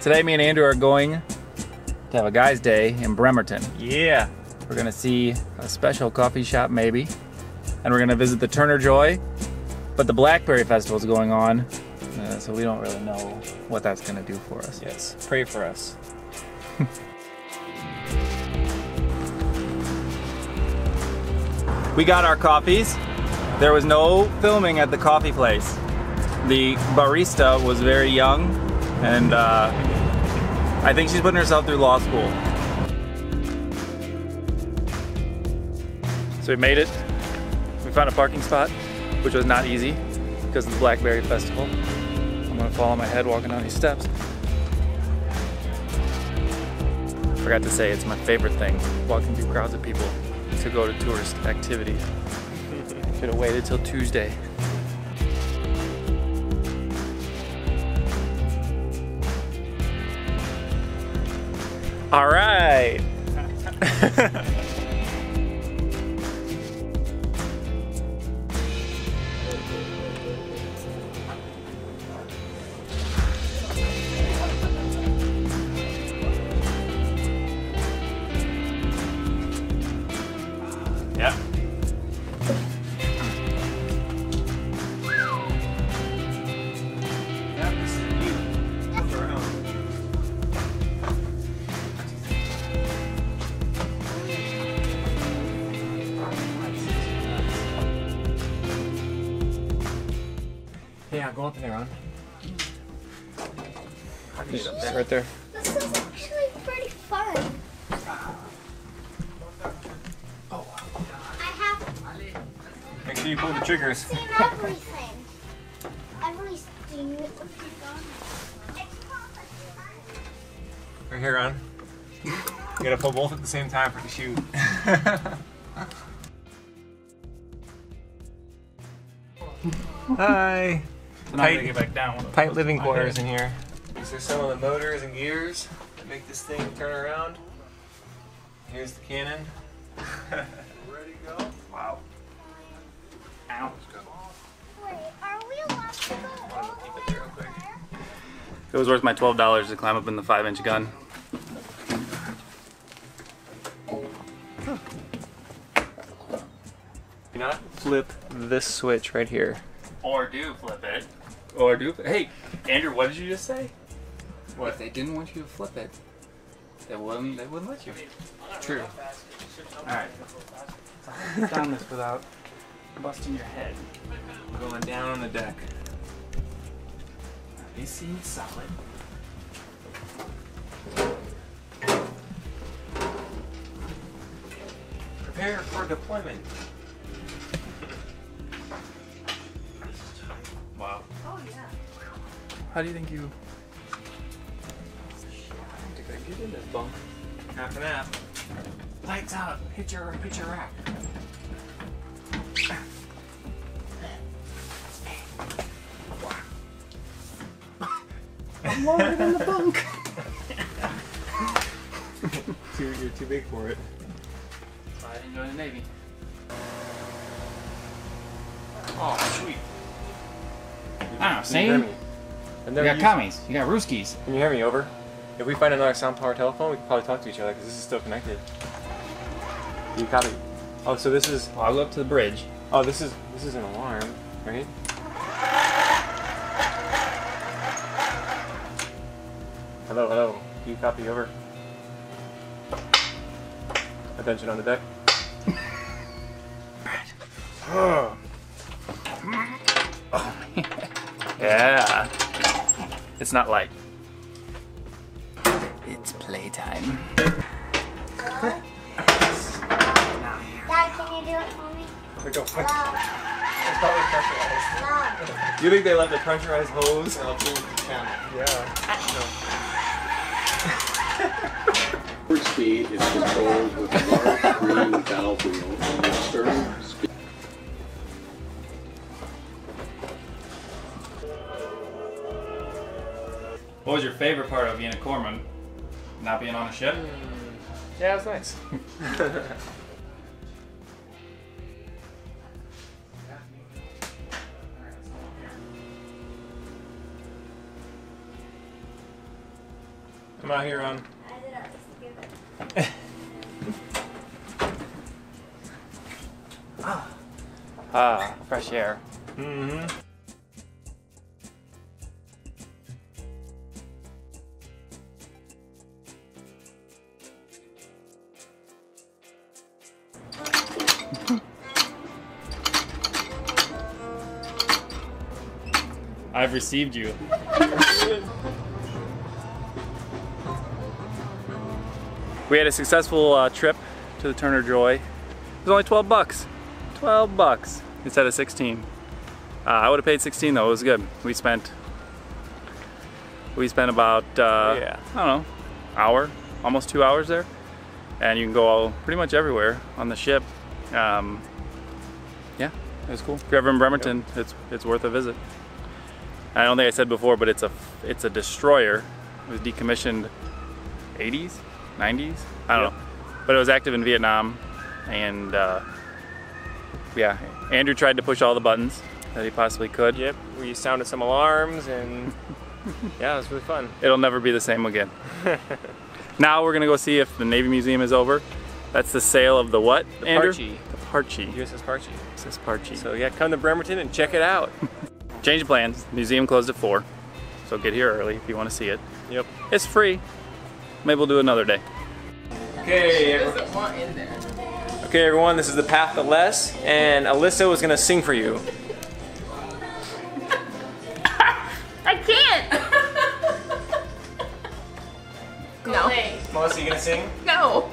Today, me and Andrew are going to have a guys' day in Bremerton. Yeah. We're gonna see a special coffee shop, maybe, and we're gonna visit the Turner Joy. But the Blackberry Festival is going on, uh, so we don't really know what that's gonna do for us. Yes. Pray for us. We got our coffees. There was no filming at the coffee place. The barista was very young, and uh, I think she's putting herself through law school. So we made it. We found a parking spot, which was not easy because of the Blackberry Festival. I'm gonna fall on my head walking down these steps. Forgot to say, it's my favorite thing, walking through crowds of people to go to tourist activity. Should have waited till Tuesday. All right. Yeah, go up in there, Ron. Just right there. This is actually pretty fun. I have Make sure you pull the triggers. seen everything. Everything. Right here, Ron. You gotta pull both at the same time for the shoot. Hi. Now I gotta Tight- get back down. Tight living quarters in here. These are some of the motors and gears that make this thing turn around. Here's the cannon. Ready to go? Wow. Ow. Wait, are we allowed to go all the it way there real up quick. there? It was worth my $12 to climb up in the 5 inch gun. Do not flip this switch right here. Or do flip it. Oh, or do. Hey, Andrew, what did you just say? Well, if they didn't want you to flip it, they wouldn't. They wouldn't let you. True. Alright. Get down this without busting your head. Going down on the deck. They seem solid. Prepare for deployment. How do you think you. Did I get in this bunk? Half an app. Lights out! Hit your, hit your rack. I'm lower than the bunk. too, you're too big for it. I didn't join the Navy. Oh, sweet. Ah, Can you see? Me? I've You got used- commies. You got Rooskies. Can you hear me? Over. If we find another sound power telephone, we can probably talk to each other because this is still connected. You copy? Oh, so this is. Well, I'll go up to the bridge. Oh, this is this is an alarm, right? Hello, hello. Do you copy? Over. Attention on the deck. oh man. Yeah. It's not light. It's playtime. Dad, can you do it for me? We go. Love, It's probably pressurized. love. You think they left the pressurized hose? I'll change the channel. Yeah. Forward speed is controlled with favorite part of being a corpsman? Not being on a ship? Yeah, it was nice. I'm out here on. Ah, fresh air. Mm-hmm. I've received you. we had a successful uh, trip to the Turner Joy. It was only 12 bucks. 12 bucks instead of 16. Uh, I would have paid 16 though. It was good. We spent we spent about uh, Yeah. I don't know hour, almost two hours there, and you can go all, pretty much everywhere on the ship. Um, yeah, it was cool. If you're ever in Bremerton, it's it's worth a visit. I don't think I said before, but it's a it's a destroyer. It was decommissioned 80s, 90s. I don't Yep. know, but it was active in Vietnam, and uh, yeah, Andrew tried to push all the buttons that he possibly could. Yep. We sounded some alarms and yeah, it was really fun. It'll never be the same again. now we're gonna go see if the Navy Museum is over. That's the sail of the what, Andrew? Parche. The Parche. USS Parche. This is Parche. So yeah, come to Bremerton and check it out. Change of plans. Museum closed at four, so get here early if you want to see it. Yep. It's free. Maybe we'll do another day. Okay, everyone. doesn't want in there. Okay, everyone. This is the Path to Less, and Alyssa was gonna sing for you. I can't. No. Melissa, you gonna sing? No.